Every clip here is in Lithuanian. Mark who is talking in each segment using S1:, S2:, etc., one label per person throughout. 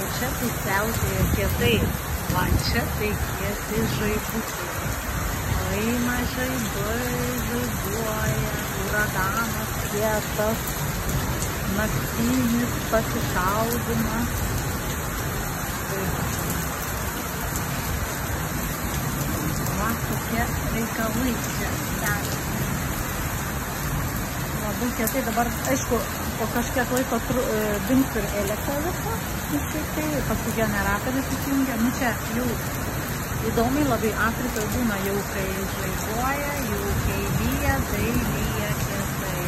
S1: O čia tai siautėja kietai. Va čia tai kietai žaibučiai. Oi, mažai žaibuoja, uraganas kietas, naktinis pasišaudimas. Tai va tokie reikalai čia sekasi. Labai kietai dabar, aišku, po kažkiek laiko e, dings ir elektra visa, visi tai paskui generatorius įsijungia, nu čia jau įdomiai labai Afrikoje būna jau kai žaibuoja, jau kai lyja, tai lyja kietai.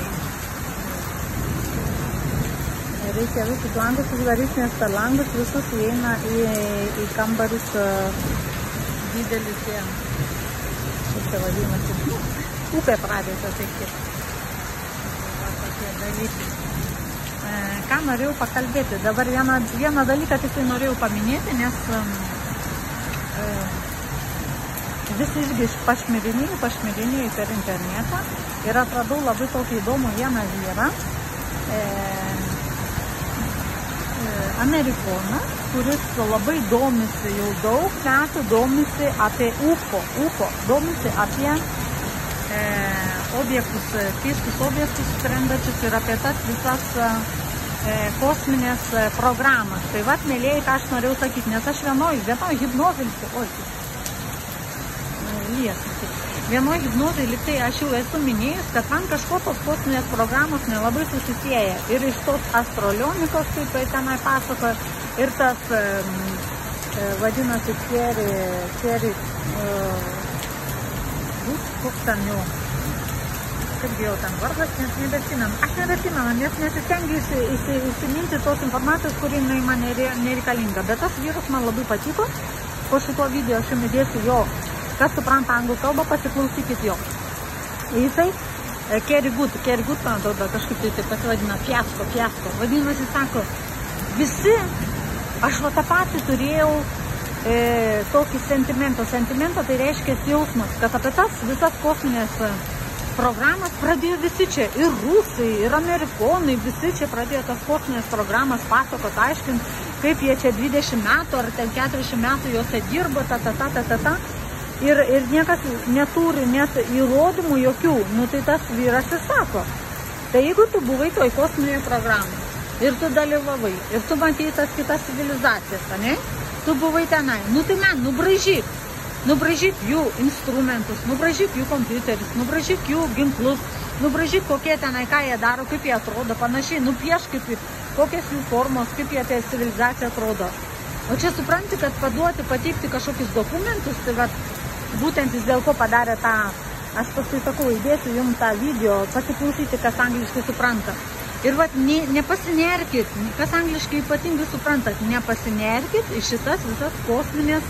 S1: Reikia visus langus uždaryti, nes per langus visus įeina į, į kambarius e, didelis tie, kaip čia vadinasi, nu, upė pradėta. Va tokie dalykai. Ką norėjau pakalbėti. Dabar vieną, vieną dalyką tik tai norėjau paminėti, nes um, e, vis irgi pašmirinėjau, pašmirinėjau per internetą ir atradau labai tokį įdomų vieną vyrą. E, e, Amerikonas, kuris labai domisi jau daug metų, domisi apie UFO, UFO, domisi apie e, objektus, keistus objektus skrendačius ir apie tas visas kosminės e, programas. Tai vad, mėlyjei, ką aš norėjau sakyti, nes aš vienoj, vienoj hipnozėlisi, oi, liesasi. Vienoj hipnozėje liktai aš jau esu minėjus, kad man kažko tos kosminės programos nelabai susisieja. Ir iš tos astrolionikos, kaip tenai pasakoja, ir tas e, vadinasi Kerry, Kerry, koks ten jau kaip jau ten vardas, nes nebesimenu. Aš nebesimenu, nes nesistengiu įsi, įsi, įsiminti tos informacijos, kuri man nereikalinga. Bet tas vyras man labai patiko. Po šito video aš jums įdėsiu jo. Kas supranta anglų kalbą, pasiklausykit jo. Jisai Kerry Good, man atrodo, kažkaip tai taip pasivadina, fiasko, fiasko. Vadinasi, sako, visi, aš va tą patį turėjau e, tokį sentimentą. Sentimentą tai reiškia jausmas, kad apie tas visas kosminės programas pradėjo visi čia, ir rusai, ir amerikonai, visi čia pradėjo tas kosminės programas pasakot, aiškint, kaip jie čia 20 metų ar ten 40 metų juose dirba, ta, ta, ta, ta, ta, ta. Ir, ir niekas neturi net įrodymų jokių. Nu tai tas vyras ir sako. Tai jeigu tu buvai toj kosminėje programoje ir tu dalyvavai, ir tu matei tas kitas civilizacijas, ne? Tu buvai tenai. Nu tai man, nubražyk nubražyk jų instrumentus, nubražyk jų kompiuterius, nubražyk jų ginklus, nubražyk kokie tenai, ką jie daro, kaip jie atrodo, panašiai, nupiešk kaip, kokias jų formos, kaip jie apie civilizaciją atrodo. O čia supranti, kad paduoti, pateikti kažkokius dokumentus, tai va, būtent jis dėl ko padarė tą, aš paskui sakau, įdėsiu jums tą video, pasiklausyti, kas angliškai supranta. Ir vat, ne, nepasinerkit, kas angliškai ypatingai suprantat, nepasinerkit į šitas visas kosminės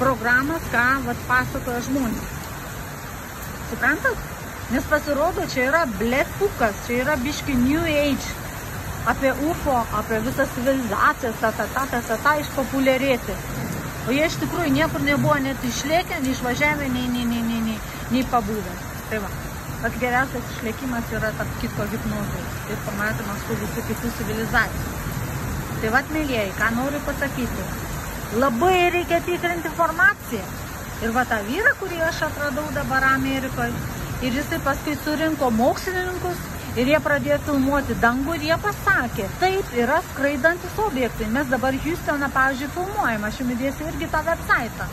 S1: programas, ką vat, pasakoja žmonės. Suprantat? Nes pasirodo, čia yra blefukas, čia yra biški New Age, apie UFO, apie visas civilizacijas, ta, ta, ta, ta, ta, ta, išpopuliarėti. O jie iš tikrųjų niekur nebuvo net išlėkę, nei išvažiavę, nei, nei, nei, nei, nei, nei pabuvę. Tai va. Pats geriausias išlėkimas yra tarp kitko hipnozė ir pamatymas tų visų kitų civilizacijų. Tai va, mėlyjei, ką noriu pasakyti. Labai reikia tikrinti informaciją. Ir va tą vyrą, kurį aš atradau dabar Amerikoje, ir jisai paskui surinko mokslininkus ir jie pradėjo filmuoti dangų ir jie pasakė, taip yra skraidantis objektai. Mes dabar Houstoną, pavyzdžiui, filmuojam, aš jums įdėsiu irgi tą website.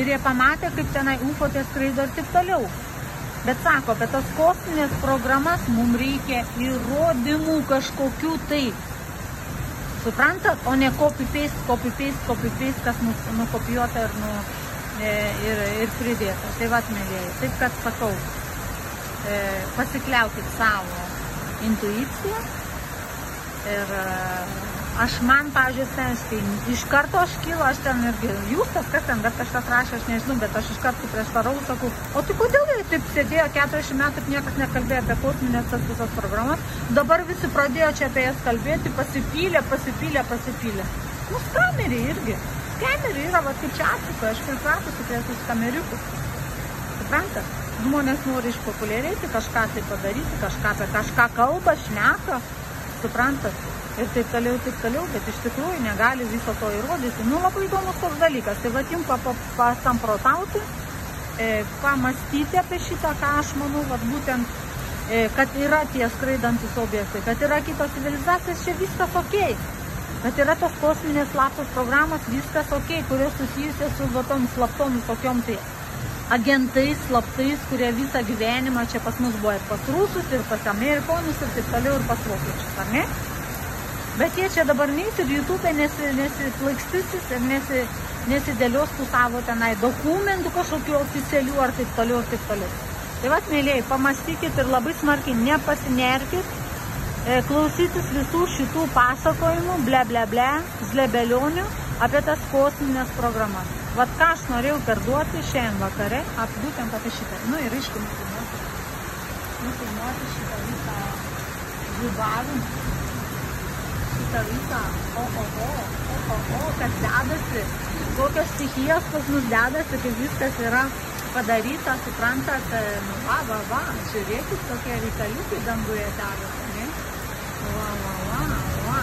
S1: Ir jie pamatė, kaip tenai UFO tie skraido ir taip toliau. Bet sako, apie tas kosminės programas mums reikia įrodymų kažkokių taip. Suprantat, o ne copy-paste, copy-paste, copy-paste, kas nukopijuota ir, nu, e, ir, ir pridėta. Tai va, mėlyjei, taip kad sakau, e, pasikliaukit savo intuiciją. Ir e, aš man, pavyzdžiui, asmeniškai, iš karto aš kilo, aš ten irgi, jūs tas kas ten, bet kažkas rašė, aš nežinau, bet aš iš karto prieštarau, sakau, o tai kodėl jie taip sėdėjo 40 metų ir niekas nekalbėjo apie kosminės tas visas programas, dabar visi pradėjo čia apie jas kalbėti, pasipylė, pasipylė, pasipylė. Nu, skameriai irgi. Skameriai yra, va, kaip čia Afrikoje, aš pripratusi prie tų skameriukų. Suprantat? Žmonės nori išpopuliarėti, kažką tai padaryti, kažką apie kažką kalba, šneka, suprantat, ir taip toliau, taip toliau, bet iš tikrųjų negali viso to įrodyti. Nu, labai įdomus toks dalykas. Tai va, jums pasamprotauti, e, pamastyti apie šitą, ką aš manau, va, būtent, e, kad yra tie skraidantis objektai, kad yra kitos civilizacijos, čia viskas ok. Bet yra tos kosminės slaptos programos, viskas ok, kurios susijusios su va, tom slaptom visokiom tai agentais, slaptais, kurie visą gyvenimą čia pas mus buvo ir pas rusus, ir pas amerikonus, ir taip toliau, ir pas vokiečius, ar ne? Bet jie čia dabar neįs ir YouTube nesi, nesiplaikstysis ir nesi, nesidėlios tų savo tenai dokumentų kažkokių oficialių ar taip toliau, ir taip toliau. Tai vad, mėlyjei, pamastykit ir labai smarkiai nepasinerkit, e, klausytis visų šitų pasakojimų, ble ble ble, zlebelionių apie tas kosminės programas. Vat ką aš norėjau perduoti šiandien vakare, ap, būtent apie šitą. Nu ir aišku, nufilmuoti, nufilmuoti šitą visą žubavimą. Šitą visą, o, o, o, o, o, o, kas dedasi, kokios stichijos pas mus dedasi, kaip viskas yra padaryta, suprantat, nu va, va, va, žiūrėkit, kokie reikaliukai danguje dedasi, ne? Va, va, va, va.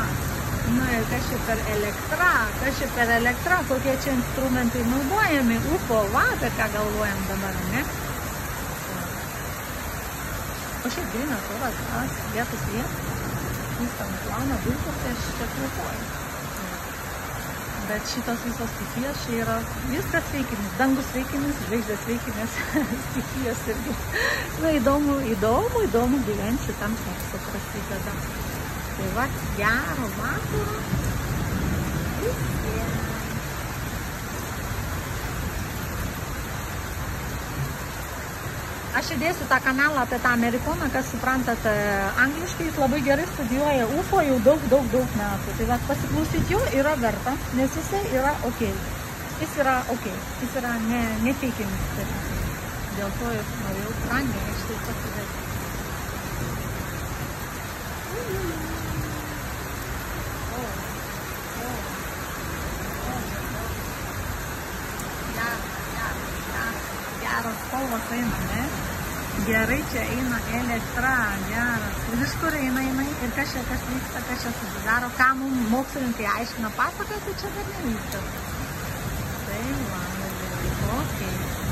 S1: Nu ir kas čia per elektra, kas čia per elektra, kokie čia instrumentai naudojami, UFO, va, apie ką galvojam dabar, ne? O šiaip grynas oras, tas vietos visam planą dulkas, tai aš čia kvėpuoju. Bet šitos visos stichijos čia yra viskas veikinis, dangus veikinis, žvaigždės veikinis, stichijos irgi. Na įdomu, įdomu, įdomu gyventi šitam seksu prasideda. Tai va, gero vakaro. Aš įdėsiu tą kanalą apie tą amerikoną, kas suprantat angliškai, jis labai gerai studijuoja UFO jau daug, daug, daug metų. Tai va, pasiklausyti jo yra verta, nes jisai yra ok. Jis yra ok, jis yra ne, neteikiamis. Dėl to ir norėjau pranešti pasidaryti. geros spalvos eina, ne? Gerai čia eina elektra, geras. Iš kur eina jinai ir kas čia, kas vyksta, kas čia susidaro, ką mums mokslininkai aiškina pasakoja, tai čia dar nevyksta. Tai va, ok.